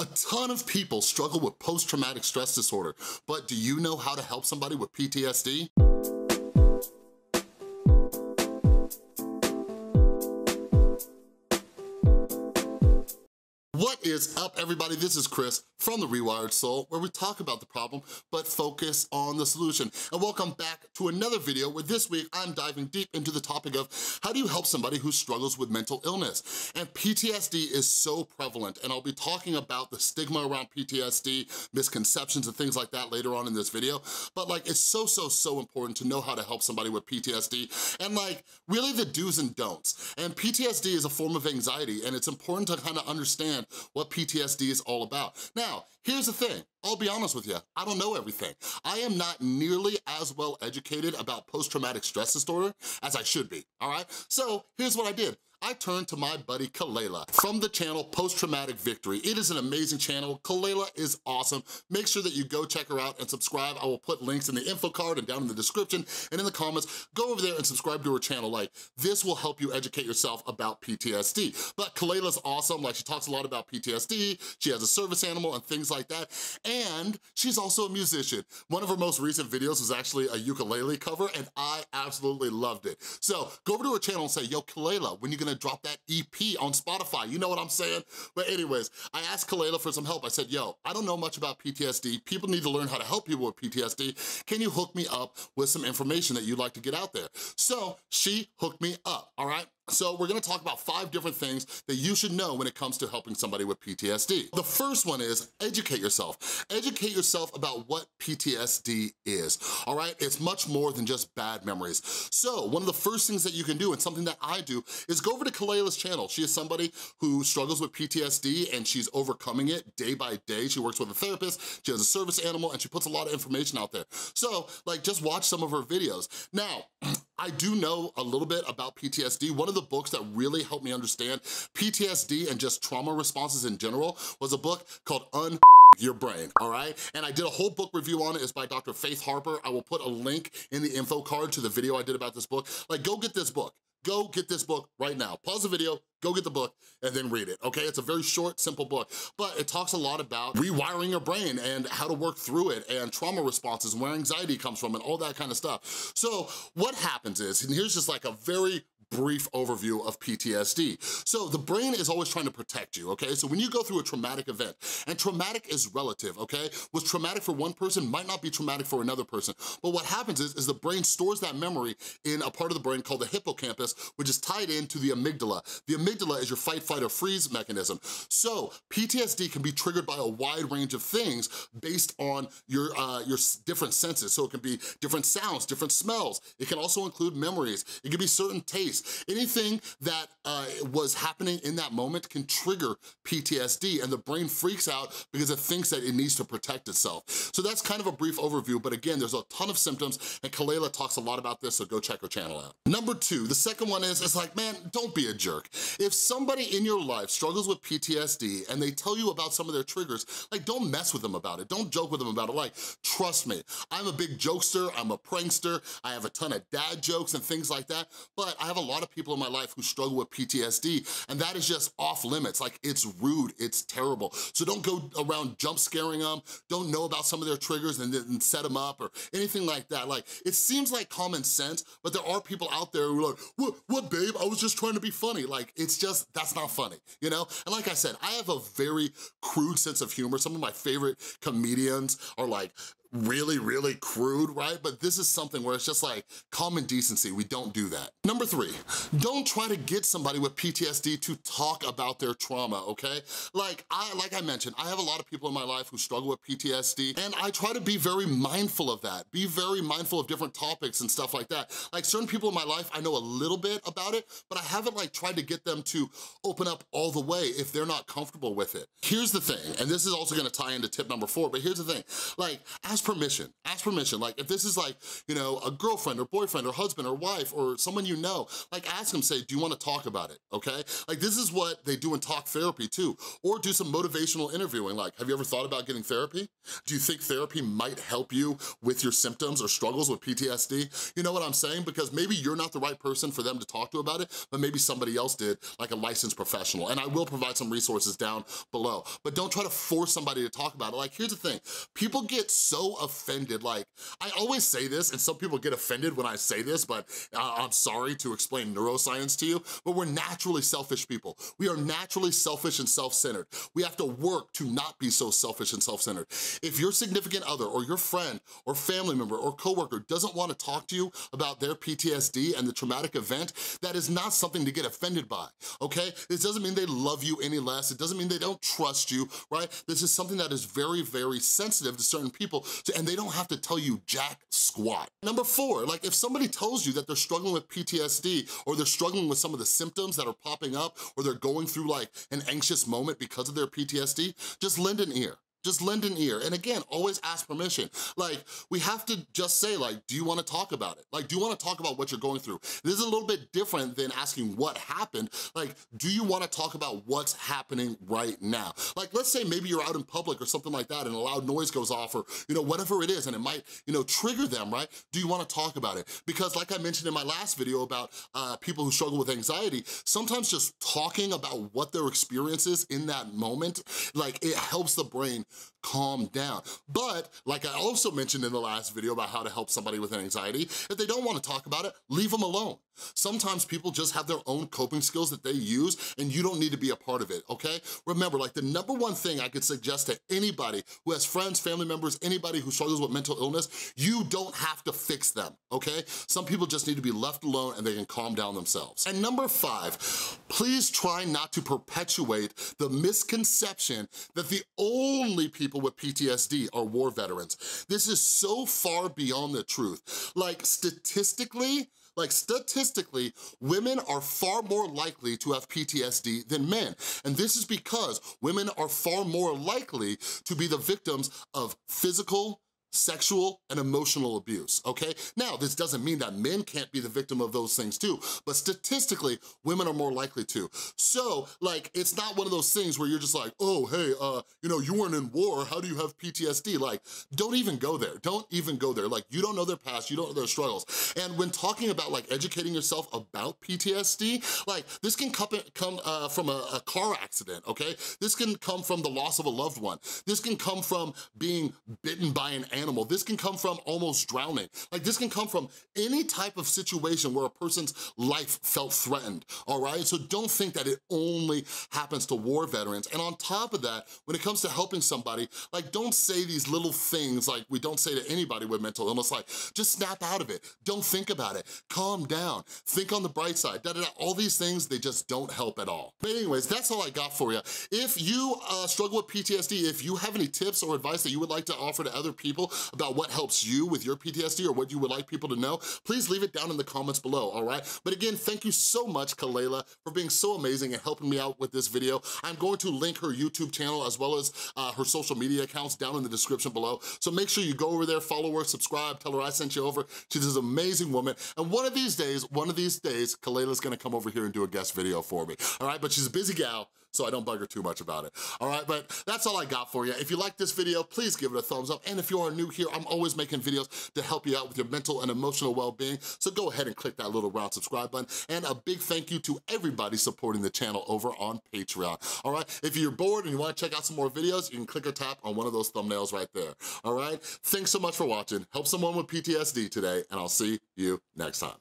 A ton of people struggle with post-traumatic stress disorder, but do you know how to help somebody with PTSD? Is up, everybody? This is Chris from The Rewired Soul, where we talk about the problem, but focus on the solution. And welcome back to another video where this week I'm diving deep into the topic of how do you help somebody who struggles with mental illness? And PTSD is so prevalent, and I'll be talking about the stigma around PTSD, misconceptions and things like that later on in this video. But like, it's so, so, so important to know how to help somebody with PTSD and like, really the do's and don'ts. And PTSD is a form of anxiety, and it's important to kind of understand what PTSD is all about. Now, here's the thing. I'll be honest with you, I don't know everything. I am not nearly as well educated about post-traumatic stress disorder as I should be, all right? So here's what I did. I turned to my buddy Kelela from the channel Post Traumatic Victory. It is an amazing channel. Kelela is awesome. Make sure that you go check her out and subscribe. I will put links in the info card and down in the description and in the comments. Go over there and subscribe to her channel. Like, this will help you educate yourself about PTSD. But Kelela's awesome. Like, she talks a lot about PTSD. She has a service animal and things like that. And she's also a musician. One of her most recent videos was actually a ukulele cover, and I absolutely loved it. So go over to her channel and say, yo, Kelela, when you gonna gonna drop that EP on Spotify. You know what I'm saying? But anyways, I asked Kelela for some help. I said, yo, I don't know much about PTSD. People need to learn how to help people with PTSD. Can you hook me up with some information that you'd like to get out there? So she hooked me up, all right? So we're gonna talk about five different things that you should know when it comes to helping somebody with PTSD. The first one is educate yourself. Educate yourself about what PTSD is, all right? It's much more than just bad memories. So one of the first things that you can do, and something that I do, is go over to Kelela's channel. She is somebody who struggles with PTSD and she's overcoming it day by day. She works with a therapist, she has a service animal, and she puts a lot of information out there. So like, just watch some of her videos. Now, I do know a little bit about PTSD. One of the books that really helped me understand PTSD and just trauma responses in general was a book called Un your brain, all right? And I did a whole book review on it. It's by Dr. Faith Harper. I will put a link in the info card to the video I did about this book. Like, go get this book. Go get this book right now. Pause the video, go get the book, and then read it, okay? It's a very short, simple book, but it talks a lot about rewiring your brain and how to work through it and trauma responses where anxiety comes from and all that kind of stuff. So what happens is, and here's just like a very brief overview of PTSD. So the brain is always trying to protect you, okay? So when you go through a traumatic event, and traumatic is relative, okay? What's traumatic for one person might not be traumatic for another person. But what happens is, is the brain stores that memory in a part of the brain called the hippocampus, which is tied into the amygdala. The amygdala is your fight, fight, or freeze mechanism. So PTSD can be triggered by a wide range of things based on your, uh, your different senses. So it can be different sounds, different smells. It can also include memories. It can be certain tastes. Anything that uh, was happening in that moment can trigger PTSD and the brain freaks out because it thinks that it needs to protect itself. So that's kind of a brief overview, but again, there's a ton of symptoms and Kelela talks a lot about this, so go check her channel out. Number two, the second one is, it's like, man, don't be a jerk. If somebody in your life struggles with PTSD and they tell you about some of their triggers, like don't mess with them about it. Don't joke with them about it. Like, trust me, I'm a big jokester, I'm a prankster, I have a ton of dad jokes and things like that, but I have a lot of people in my life who struggle with PTSD, and that is just off limits. Like, it's rude, it's terrible. So don't go around jump scaring them, don't know about some of their triggers and then set them up or anything like that. Like, it seems like common sense, but there are people out there who are like, what, what babe, I was just trying to be funny. Like, it's just, that's not funny, you know? And like I said, I have a very crude sense of humor. Some of my favorite comedians are like really, really crude, right? But this is something where it's just like common decency, we don't do that. Number three, don't try to get somebody with PTSD to talk about their trauma, okay? Like I, like I mentioned, I have a lot of people in my life who struggle with PTSD and I try to be very mindful of that, be very mindful of different topics and stuff like that. Like certain people in my life, I know a little bit about it, but I haven't like tried to get them to open up all the way if they're not comfortable with it. Here's the thing, and this is also gonna tie into tip number four, but here's the thing, like ask ask permission, ask permission. Like if this is like, you know, a girlfriend or boyfriend or husband or wife or someone you know, like ask them, say, do you wanna talk about it, okay? Like this is what they do in talk therapy too. Or do some motivational interviewing. Like, have you ever thought about getting therapy? Do you think therapy might help you with your symptoms or struggles with PTSD? You know what I'm saying? Because maybe you're not the right person for them to talk to about it, but maybe somebody else did, like a licensed professional. And I will provide some resources down below. But don't try to force somebody to talk about it. Like, here's the thing. People get so offended. Like, I always say this, and some people get offended when I say this, but uh, I'm sorry to explain neuroscience to you, but we're naturally selfish people. We are naturally selfish and self-centered. We have to work to not be so selfish and self-centered. If your significant other or your friend or family member or coworker doesn't wanna talk to you about their PTSD and the traumatic event, that is not something to get offended by, okay? This doesn't mean they love you any less. It doesn't mean they don't trust you, right? This is something that is very, very sensitive to certain people, and they don't have to tell you jack squat. Number four, like if somebody tells you that they're struggling with PTSD or they're struggling with some of the symptoms that are popping up or they're going through like an anxious moment because of their PTSD, just lend an ear. Just lend an ear. And again, always ask permission. Like, we have to just say, like, do you wanna talk about it? Like, do you wanna talk about what you're going through? This is a little bit different than asking what happened. Like, do you wanna talk about what's happening right now? Like, let's say maybe you're out in public or something like that and a loud noise goes off or, you know, whatever it is, and it might, you know, trigger them, right? Do you wanna talk about it? Because like I mentioned in my last video about uh, people who struggle with anxiety, sometimes just talking about what their experience is in that moment, like, it helps the brain calm down. But like I also mentioned in the last video about how to help somebody with anxiety, if they don't wanna talk about it, leave them alone. Sometimes people just have their own coping skills that they use and you don't need to be a part of it, okay? Remember, like the number one thing I could suggest to anybody who has friends, family members, anybody who struggles with mental illness, you don't have to fix them, okay? Some people just need to be left alone and they can calm down themselves. And number five, please try not to perpetuate the misconception that the only people with PTSD are war veterans. This is so far beyond the truth. Like statistically, like statistically, women are far more likely to have PTSD than men. And this is because women are far more likely to be the victims of physical, sexual and emotional abuse, okay? Now, this doesn't mean that men can't be the victim of those things too, but statistically, women are more likely to. So, like, it's not one of those things where you're just like, oh, hey, uh, you know, you weren't in war, how do you have PTSD? Like, don't even go there, don't even go there. Like, you don't know their past, you don't know their struggles. And when talking about, like, educating yourself about PTSD, like, this can come, come uh, from a, a car accident, okay? This can come from the loss of a loved one. This can come from being bitten by an animal animal. This can come from almost drowning. Like this can come from any type of situation where a person's life felt threatened, all right? So don't think that it only happens to war veterans. And on top of that, when it comes to helping somebody, like don't say these little things like we don't say to anybody with mental illness, like just snap out of it. Don't think about it. Calm down. Think on the bright side. Da, da, da. All these things, they just don't help at all. But anyways, that's all I got for you. If you uh, struggle with PTSD, if you have any tips or advice that you would like to offer to other people, about what helps you with your PTSD or what you would like people to know, please leave it down in the comments below, all right? But again, thank you so much, Kelela, for being so amazing and helping me out with this video. I'm going to link her YouTube channel as well as uh, her social media accounts down in the description below. So make sure you go over there, follow her, subscribe, tell her I sent you over. She's this amazing woman. And one of these days, one of these days, Kelela's gonna come over here and do a guest video for me, all right? But she's a busy gal, so I don't bug her too much about it, all right? But that's all I got for you. If you like this video, please give it a thumbs up. And if you are new here, I'm always making videos to help you out with your mental and emotional well-being, so go ahead and click that little round subscribe button. And a big thank you to everybody supporting the channel over on Patreon, all right? If you're bored and you wanna check out some more videos, you can click or tap on one of those thumbnails right there, all right? Thanks so much for watching. Help someone with PTSD today, and I'll see you next time.